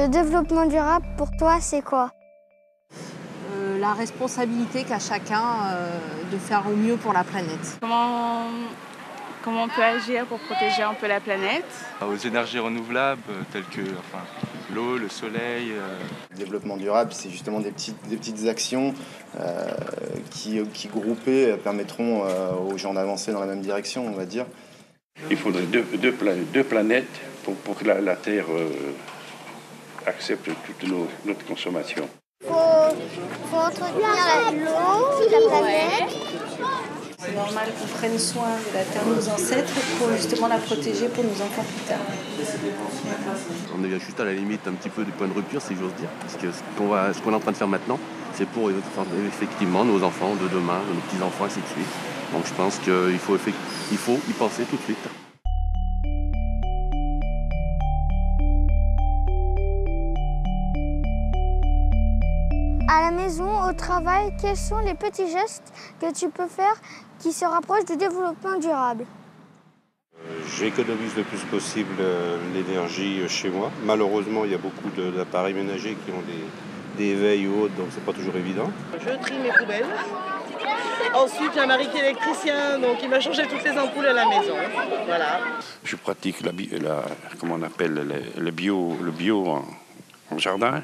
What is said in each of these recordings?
Le développement durable, pour toi, c'est quoi? Euh, La responsabilité qu'a chacun euh, de faire au mieux pour la planète. Comment, comment on peut agir pour protéger un peu la planète? Aux énergies renouvelables euh, telles que enfin, l'eau, le soleil. euh, Le développement durable, c'est justement des petites, des petites actions euh, qui, qui, groupées, permettront euh, aux gens d'avancer dans la même direction, on va dire. Il faudrait deux, deux, pla- deux planètes pour, pour que la, la Terre euh, accepte toute nos- notre consommation. faut, faut entretenir l'eau, la planète. C'est normal qu'on prenne soin de la terre de nos ancêtres pour justement la protéger pour nos enfants plus tard. On est juste à la limite un petit peu du point de rupture, si j'ose dire. Parce que ce qu'on va- ce qu'on est en train de faire maintenant, c'est pour effectivement nos enfants de demain, nos petits-enfants, ainsi de suite. Donc je pense qu'il faut, il faut y penser tout de suite. À la maison, au travail, quels sont les petits gestes que tu peux faire qui se rapprochent du développement durable? J'économise le plus possible euh, l'énergie chez moi. Malheureusement, il y a beaucoup d'appareils ménagers qui ont des, des éveils ou autres, donc c'est pas toujours évident. Je trie mes poubelles. Ensuite, j'ai un mari qui est électricien, donc il m'a changé toutes les ampoules à la maison. Voilà. Je pratique la, bi- la- comment on appelle le, le bio, le bio en, en jardin.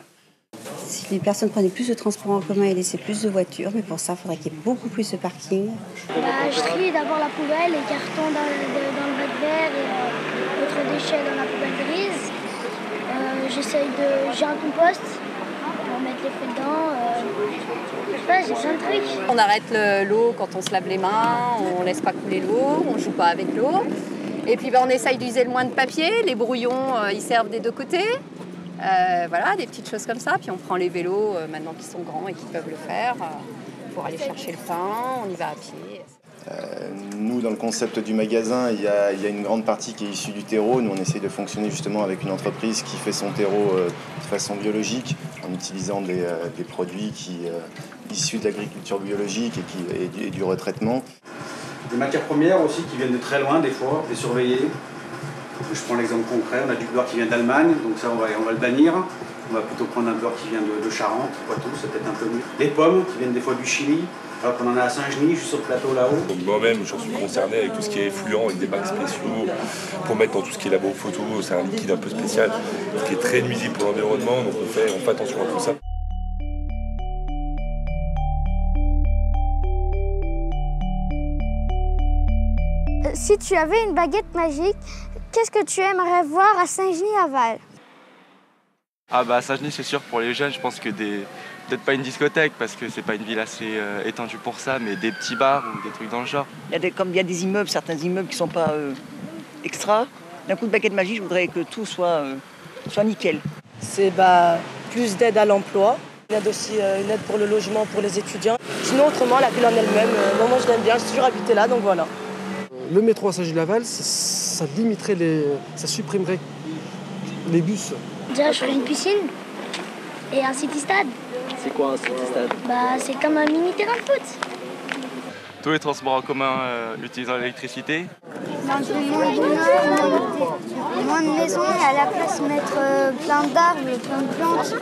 Les personnes prenaient plus de transports en commun et laissaient plus de voitures, mais pour ça, il faudrait qu'il y ait beaucoup plus de parking. Bah, Je trie d'abord la poubelle, les cartons dans le, de- dans le bac vert et euh, autres déchets dans la poubelle grise. Euh, J'essaye de. J'ai un compost pour mettre les fruits dedans. euh, Je sais pas, j'ai plein de trucs. On arrête le- l'eau quand on se lave les mains, on laisse pas couler l'eau, on joue pas avec l'eau. Et puis ben, on essaye d'user le moins de papier. Les brouillons, euh, ils servent des deux côtés. Euh, voilà, des petites choses comme ça. Puis on prend les vélos euh, maintenant qui sont grands et qui peuvent le faire euh, pour aller chercher le pain. On y va à pied. Euh, nous, dans le concept du magasin, il y, a, il y a une grande partie qui est issue du terreau. Nous, on essaye de fonctionner justement avec une entreprise qui fait son terreau euh, de façon biologique, en utilisant des, euh, des produits qui, euh, issus de l'agriculture biologique et, qui, et, du, et du retraitement. Des matières premières aussi qui viennent de très loin des fois, des surveillées. Je prends l'exemple concret, on a du beurre qui vient d'Allemagne, donc ça on va, on va le bannir. On va plutôt prendre un beurre qui vient de, de Charente, Poitou, c'est peut-être un peu mieux. Les pommes qui viennent des fois du Chili, alors qu'on en a à Saint-Genis, juste sur le plateau là-haut. Donc moi-même, j'en suis concerné avec tout ce qui est effluent, avec des bacs spéciaux, pour mettre dans tout ce qui est labo photo. C'est un liquide un peu spécial, qui est très nuisible pour l'environnement, donc on fait, on fait attention à tout ça. Euh, Si tu avais une baguette magique, qu'est-ce que tu aimerais voir à Saint-Genis-Aval? Ah bah Saint-Genis, c'est sûr, pour les jeunes, je pense que des... Peut-être pas une discothèque, parce que c'est pas une ville assez euh, étendue pour ça, mais des petits bars ou des trucs dans le genre. Il y a des, comme il y a des immeubles, certains immeubles qui sont pas euh, extra. D'un coup de baguette magique, je voudrais que tout soit, euh, soit nickel. C'est bah, plus d'aide à l'emploi, une aide aussi euh, une aide pour le logement pour les étudiants. Sinon, autrement, la ville en elle-même, euh, moi je l'aime bien, j'ai toujours habité là, donc voilà. Le métro à Saint-Gilles-Laval, ça, ça limiterait les. ça supprimerait les bus. Déjà, je ferais une piscine et un city-stade. C'est quoi un city-stade Bah, c'est comme un mini terrain de foot. Tous les transports en commun euh, utilisant l'électricité? Dans le monde du Nord, moins de maisons et à la place mettre euh, plein d'arbres, plein de plantes.